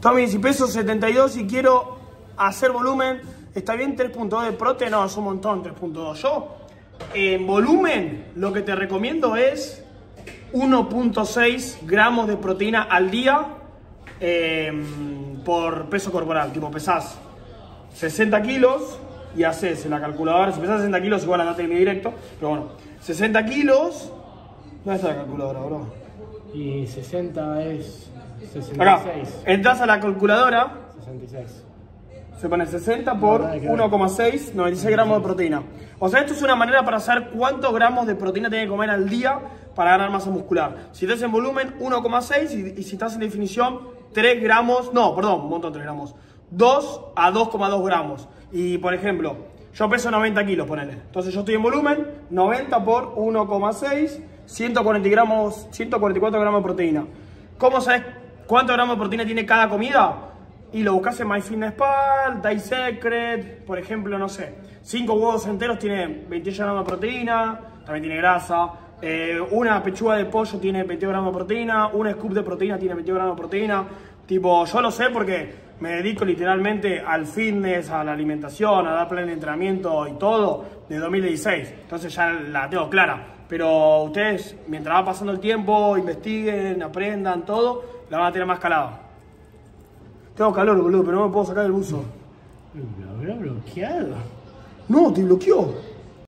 Tommy, si peso 72 y quiero hacer volumen, ¿está bien 3.2 de prote? No, es un montón 3.2. Yo, en volumen, lo que te recomiendo es 1.6 gramos de proteína al día em, por peso corporal. Tipo, pesás 60 kilos y haces en la calculadora, si pesás 60 kilos, igual andate en mi directo, pero bueno, 60 kilos. ¿Dónde está la calculadora, bro? Y 60 es 66. Acá, entras a la calculadora, 66. se pone 60 por 1,6, 96 gramos de proteína. O sea, esto es una manera para saber cuántos gramos de proteína tiene que comer al día para ganar masa muscular. Si estás en volumen, 1,6 y, y si estás en definición, 3 gramos, no, perdón, un montón 3 gramos. 2 a 2,2 gramos. Y por ejemplo, yo peso 90 kilos, ponele. Entonces yo estoy en volumen, 90 por 1,6, 140 gramos, 144 gramos de proteína. ¿Cómo sabes cuántos gramos de proteína tiene cada comida? Y lo buscas en MyFitnessPal, Die Secret, por ejemplo, no sé. 5 huevos enteros tiene 28 gramos de proteína, también tiene grasa. Eh, una pechuga de pollo tiene 22 gramos de proteína, un scoop de proteína tiene 22 gramos de proteína. Tipo, yo lo sé porque me dedico literalmente al fitness, a la alimentación, a dar plan de entrenamiento y todo de 2016. Entonces ya la tengo clara. Pero ustedes, mientras va pasando el tiempo, investiguen, aprendan todo, la van a tener más calada. Tengo calor, boludo, pero no me puedo sacar el buzo. Lo habrá bloqueado. No, te bloqueó.